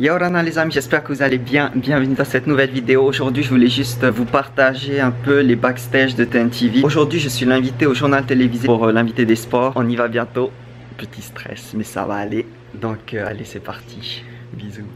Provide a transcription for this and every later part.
Yorana les amis, j'espère que vous allez bien. Bienvenue dans cette nouvelle vidéo. Aujourd'hui, je voulais juste vous partager un peu les backstage de TNTV. Aujourd'hui, je suis l'invité au journal télévisé pour euh, l'invité des sports. On y va bientôt. Petit stress, mais ça va aller. Donc, euh, allez, c'est parti. Bisous.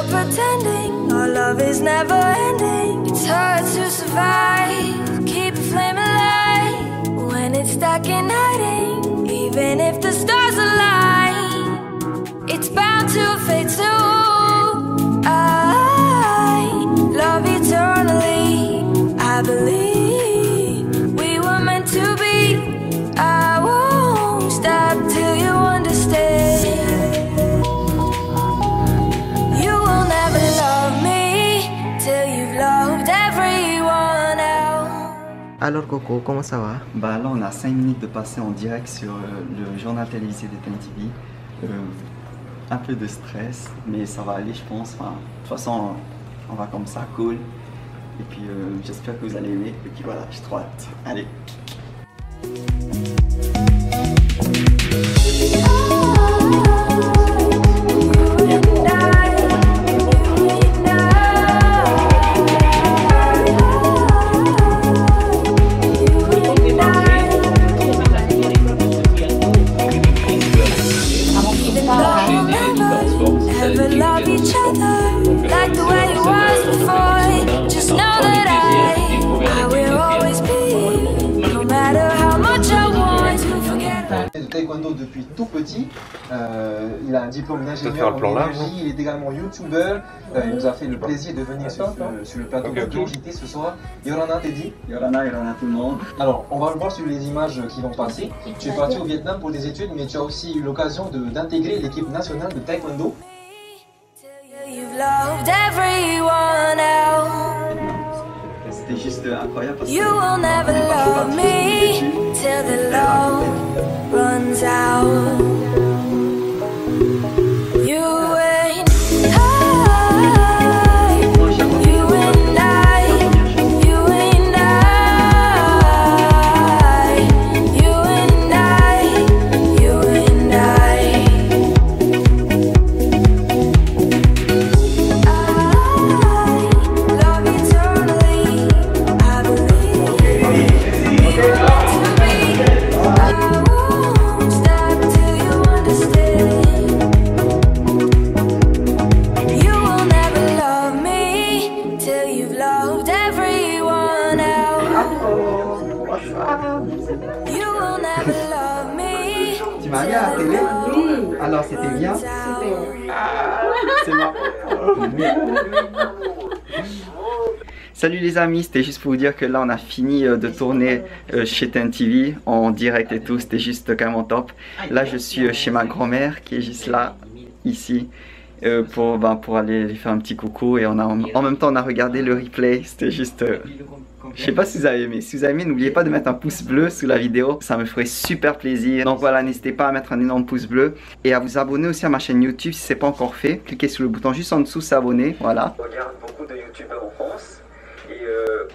Of pretending our love is never ending. It's hard to survive, keep it flaming light when it's stuck in hiding. Alors Coco, comment ça va? Bah là on a 5 minutes de passer en direct sur euh, le journal télévisé de TNTV. Euh, un peu de stress, mais ça va aller je pense. Enfin, de toute façon on va comme ça, cool. Et puis euh, j'espère que vous allez aimer. Et puis voilà, trop hâte. Allez. Love each other like the way it was before. Just know that I, I will always be, no matter how much I want to forget. de taekwondo depuis tout petit. Euh, il a un diplôme d'ingénieur en plan là, énergie. Il est également youtubeur. Euh, il nous a fait le plaisir de venir sur, ce- sur le plateau Ok, de. JT ce soir. Yorana, t'es dit Yorana, Yorana tout le monde. Alors, on va le voir sur les images qui vont passer. Tu es parti au Vietnam pour des études, mais tu as aussi eu l'occasion de- d'intégrer l'équipe nationale de taekwondo. Loved everyone else. C'était juste incroyable parce You will never love me till the love runs out. Tu m'as mis à la télé Alors c'était bien. Salut les amis, c'était juste pour vous dire que là on a fini euh, de tourner euh, chez TNTV en direct et tout, c'était juste carrément top. Là je suis euh, chez ma grand-mère qui est juste là, ici, pour, ben, pour aller lui faire un petit coucou. Et on a, en même temps on a regardé le replay, c'était juste... je sais pas si vous avez aimé. Si vous avez aimé, n'oubliez pas de mettre un pouce bleu sous la vidéo. Ça me ferait super plaisir. Donc voilà, n'hésitez pas à mettre un énorme pouce bleu. Et à vous abonner aussi à ma chaîne YouTube si c'est pas encore fait. Cliquez sur le bouton juste en dessous s'abonner. Voilà. Je regarde beaucoup de YouTubeurs en France. Et euh,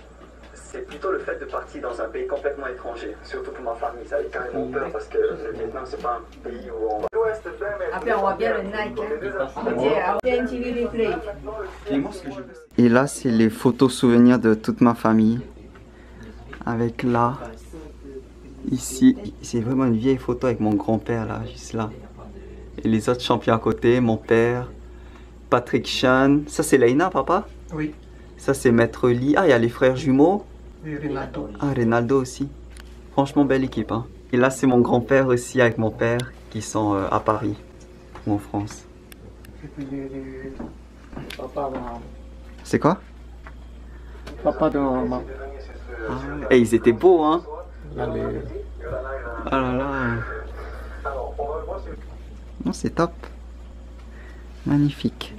c'est plutôt le fait de partir dans un pays complètement étranger. Surtout pour ma famille. Ça avait carrément peur parce que le Vietnam, c'est pas un pays où on va. Après, on voit bien le Nike. On dit TNTV Replay. Et là, c'est les photos souvenirs de toute ma famille. Avec là, ici, c'est vraiment une vieille photo avec mon grand-père là, juste là. Et les autres champions à côté, mon père, Patrick Chan. Ça, c'est Leïna, papa? Oui. Ça, c'est Maître Lee. Ah, il y a les frères jumeaux? Renato. Ah, Ronaldo aussi. Franchement, belle équipe. Hein. Et là, c'est mon grand-père aussi avec mon père qui sont euh, à Paris ou en France. Papa, C'est quoi? Papa de maman. Et ils étaient beaux, hein Ah là là. Non, c'est top. Magnifique.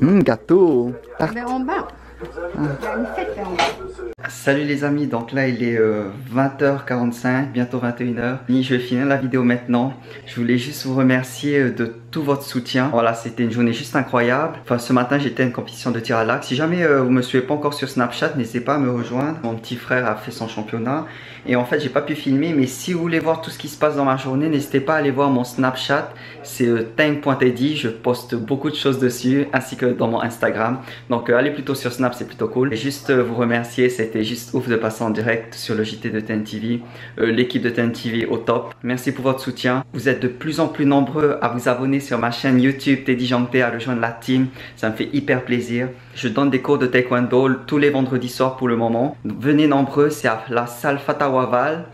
Hum, gâteau. Tarte. Salut les amis, donc là il est euh, 20h45, bientôt 21h. Je vais finir la vidéo maintenant. Je voulais juste vous remercier euh, de tout votre soutien. Voilà, c'était une journée juste incroyable. Enfin, ce matin j'étais à une compétition de tir à l'arc. Si jamais euh, vous me suivez pas encore sur Snapchat, n'hésitez pas à me rejoindre. Mon petit frère a fait son championnat. Et en fait, j'ai pas pu filmer, mais si vous voulez voir tout ce qui se passe dans ma journée, n'hésitez pas à aller voir mon Snapchat. C'est euh. Je poste beaucoup de choses dessus, ainsi que dans mon Instagram. Donc, euh, allez plutôt sur C'est plutôt cool. Et juste euh, vous remercier, c'était juste ouf de passer en direct sur le JT de Ten TV. Euh, L'équipe de Ten TV au top. Merci pour votre soutien. Vous êtes de plus en plus nombreux à vous abonner sur ma chaîne YouTube Teddy à rejoindre la team. Ça me fait hyper plaisir. Je donne des cours de taekwondo tous les vendredis soirs pour le moment. Venez nombreux, c'est à la salle Fatawaval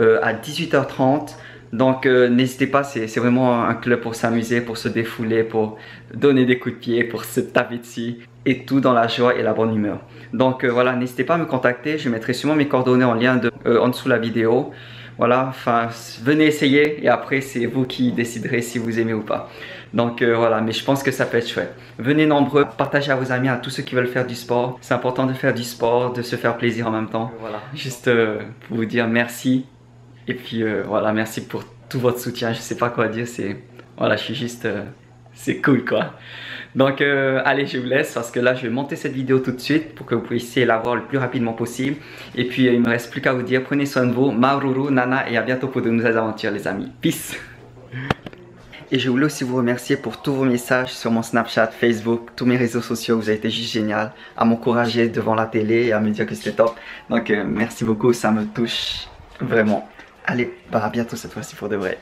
euh, à 18h30. Donc euh, n'hésitez pas, c'est vraiment un club pour s'amuser, pour se défouler, pour donner des coups de pied, pour se taper dessus et tout dans la joie et la bonne humeur. Donc euh, voilà, n'hésitez pas à me contacter, je mettrai sûrement mes coordonnées en lien de, euh, en dessous de la vidéo. Voilà, enfin venez essayer et après c'est vous qui déciderez si vous aimez ou pas. Donc voilà, mais je pense que ça peut être chouette. Venez nombreux, partagez à vos amis, à tous ceux qui veulent faire du sport. C'est important de faire du sport, de se faire plaisir en même temps. Voilà, juste pour vous dire merci et puis euh, voilà, merci pour tout votre soutien. Je sais pas quoi dire, c'est voilà, je suis juste euh, c'est cool quoi. Donc euh, allez, je vous laisse parce que là je vais monter cette vidéo tout de suite pour que vous puissiez la voir le plus rapidement possible. Et puis il me reste plus qu'à vous dire prenez soin de vous, Maruru, Nana et à bientôt pour de nouvelles aventures les amis. Peace. Et je voulais aussi vous remercier pour tous vos messages sur mon Snapchat, Facebook, tous mes réseaux sociaux. Vous avez été juste génial à m'encourager devant la télé et à me dire que c'était top. Donc merci beaucoup, ça me touche vraiment. Allez, bah à bientôt cette fois-ci pour de vrai.